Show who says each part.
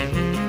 Speaker 1: Mm-hmm.